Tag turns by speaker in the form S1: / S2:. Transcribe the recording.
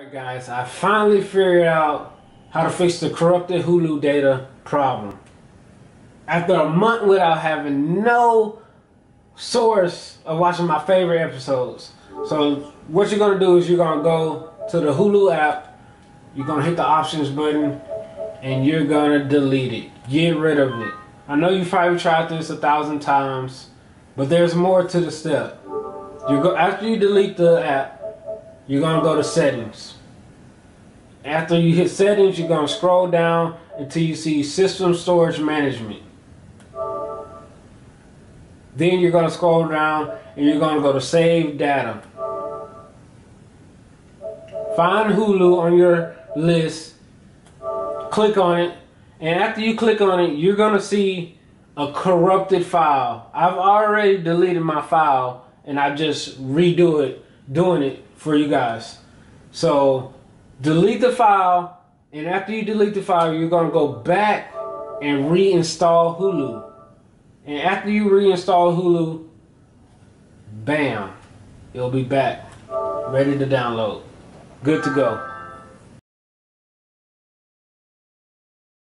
S1: Alright guys, I finally figured out how to fix the corrupted Hulu data problem. After a month without having no source of watching my favorite episodes. So what you're gonna do is you're gonna go to the Hulu app, you're gonna hit the options button, and you're gonna delete it. Get rid of it. I know you've probably tried this a thousand times, but there's more to the step. You go after you delete the app, you're gonna go to settings. After you hit settings, you're gonna scroll down until you see system storage management. Then you're gonna scroll down and you're gonna go to save data. Find Hulu on your list, click on it, and after you click on it, you're gonna see a corrupted file. I've already deleted my file and I just redo it, doing it for you guys. So delete the file, and after you delete the file, you're gonna go back and reinstall Hulu. And after you reinstall Hulu, bam, it'll be back, ready to download. Good to go.